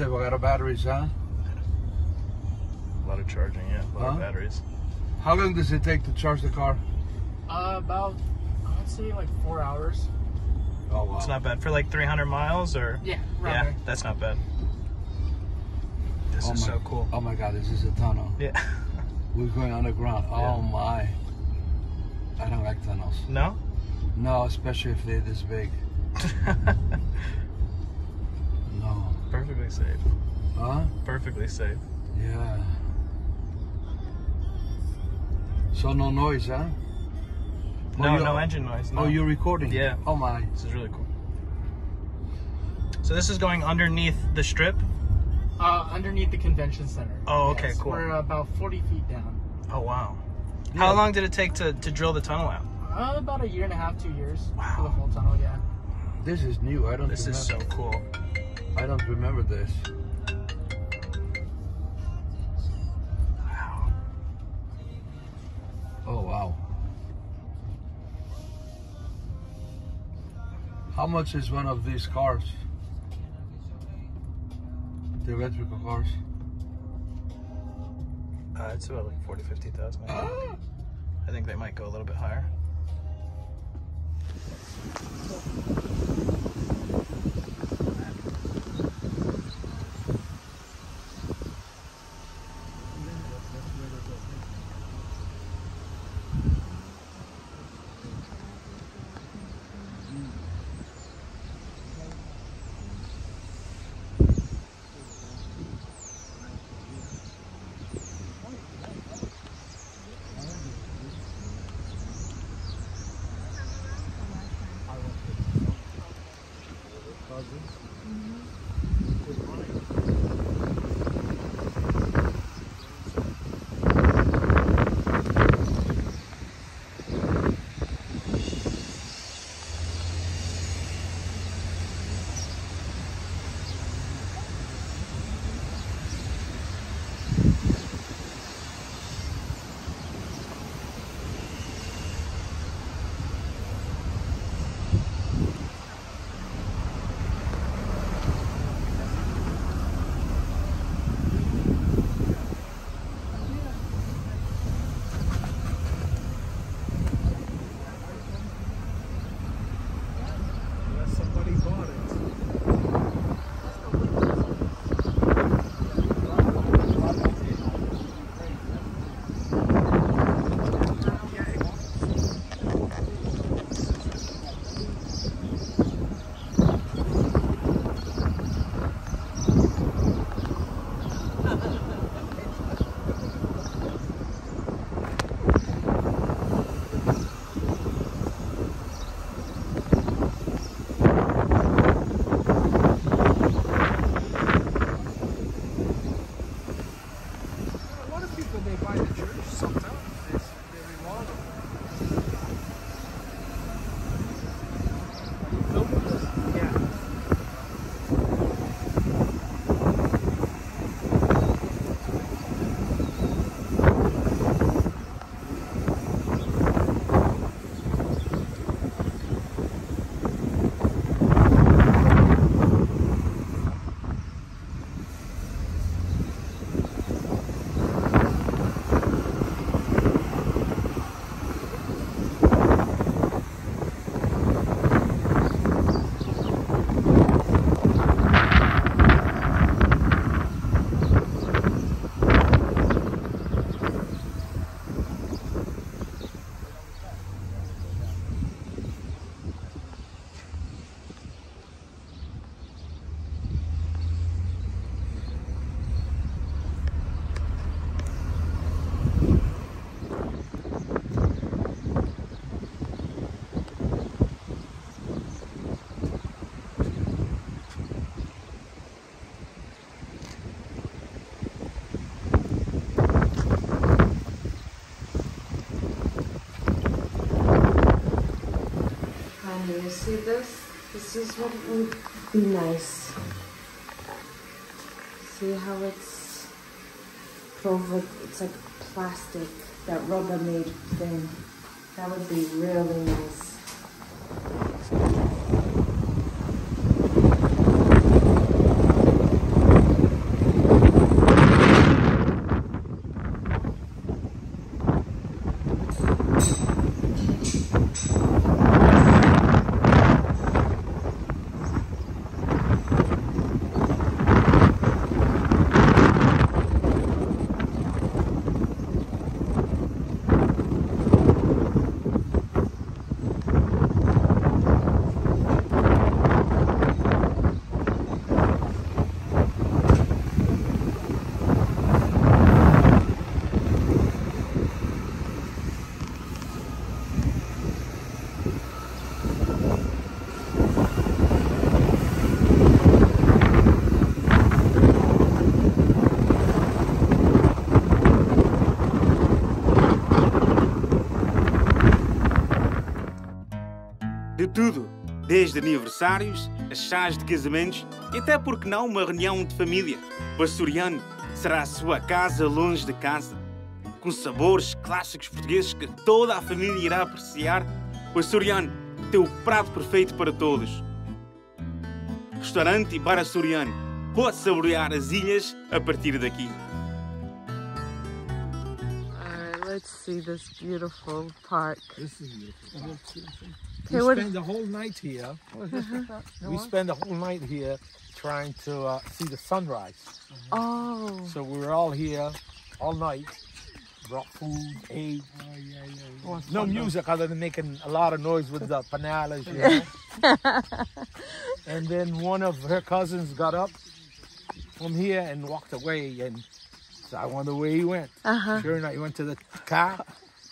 expensive. I got a batteries, huh? A lot of charging, yeah. A lot Huh? of batteries. How long does it take to charge the car? Uh, about I'd say like four hours. Oh wow. It's not bad for like 300 miles, or Yeah, yeah, right. that's not bad. This oh is my, so cool. Oh my god, this is a tunnel. Yeah. We're going underground. Yeah. Oh my. I don't like tunnels. no. No, especially if they're this big. No. Perfectly safe. Huh? Perfectly safe. Yeah. So no noise, huh? Oh, No, you- no engine noise. No. Oh, you're recording? Yeah. Oh my. This is really cool. So this is going underneath the strip. Uh, underneath the convention center. Oh, okay, cool. We're about 40 feet down. Oh wow. Yeah. How long did it take to, to drill the tunnel out? Uh, about a year and a half, two years for the whole tunnel. Yeah. This is new. I don't This is so cool. I don't remember this. Wow. Oh wow. How much is one of these cars? The electrical cars. Uh, it's about like 40, 50,000. I. Ah. I think they might go a little bit higher. Somebody You see this? This is what would be nice. See how it's covered? It's like plastic, that rubber made thing. That would be really nice. Tudo, desde aniversários, a chás de casamentos e até porque não uma reunião de família. O açoriano será a sua casa longe de casa, com sabores clássicos portugueses que toda a família irá apreciar. O açoriano tem o prato perfeito para todos. Restaurante e bar açoriano. Pode saborear as ilhas a partir daqui. Let's see this beautiful park. This is beautiful. Okay, we what- spend the whole night here. we spend the whole night here trying to uh, see the sunrise. Oh, So we were all here all night. Brought food, ate. no music other than making a lot of noise with the panalas. You know? and then one of her cousins got up from here and walked away. And so I wonder where he went. uh-huh. Sure enough, he went to the car,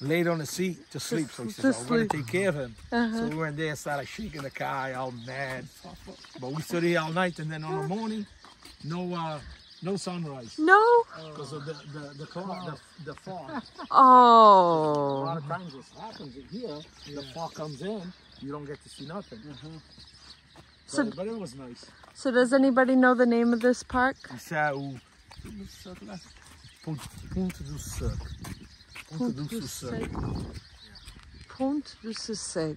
laid on the seat to sleep. So he said, oh, we're going to take care of him. So uh-huh. we went there and started shaking the car, all mad. But we stood here all night. And then on the morning, no uh, no sunrise. No? Because of the, the, the, cloud, the, the fog. Oh. A Oh. lot of times what happens here, the fog comes in, you don't get to see nothing. Uh-huh. So- But, but it was nice. So does anybody know the name of this park? Isso é o... Ponto, ponto do Sossego. Du. Ponta do Sossego.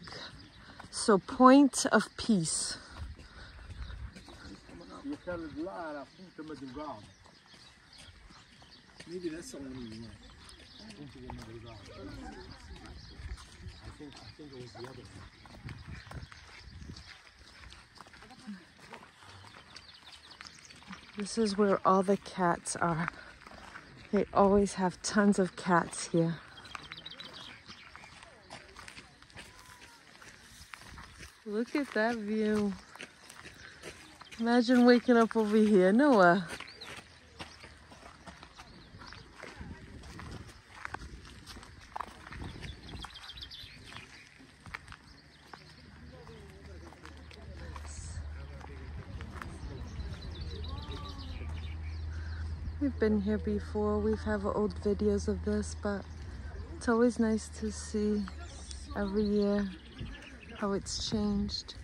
So Point of Peace. Aquela de lá era a Ponta Madrugada. Maybe that's the one we went. Ponta da Madrugada. I think, I think it was the other one. This is where all the cats are. They always have tons of cats here. Look at that view. Imagine waking up over here, Noah. We've been here before. We've have old videos of this, but it's always nice to see every year how it's changed.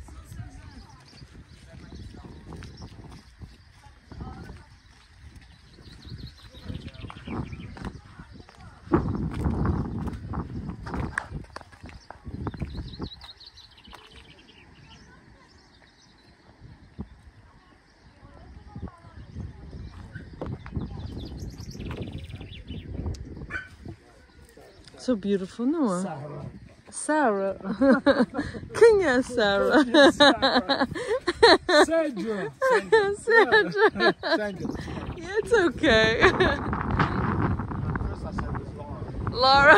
So beautiful, Noah. Sarah. Quem é Sarah? Sandra! Sandra. Sandra. Yeah, it's okay. First I said Laura. Laura.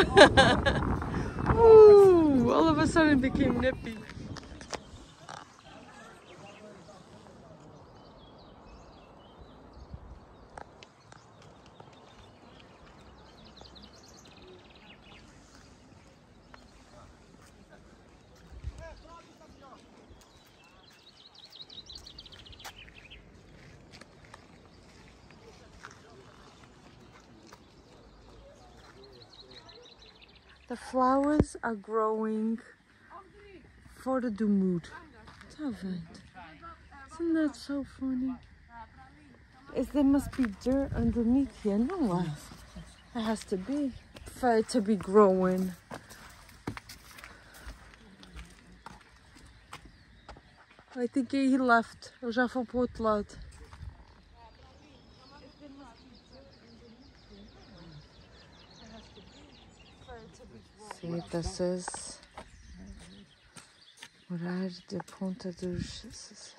Ooh, all of a sudden it became nippy. The flowers are growing for the vendo? Isn't that so funny? Is there must be dirt underneath here? No, uh, it has to be for it to be growing. I think he left. Eu já fui pro outro lado. Is Horário de Ponta dos.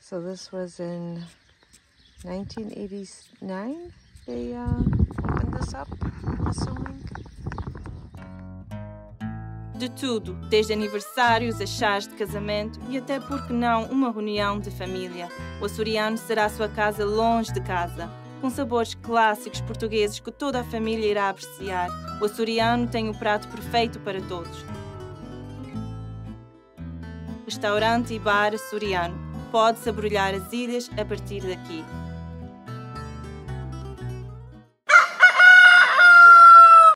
So this was in 1989. They uh, opened this up. De tudo, desde aniversários a chás de casamento e até porque não uma reunião de família. O açoriano será a sua casa longe de casa, com sabores clássicos portugueses que toda a família irá apreciar. O açoriano tem o prato perfeito para todos. Restaurante e bar açoriano. Pode saborear as ilhas a partir daqui.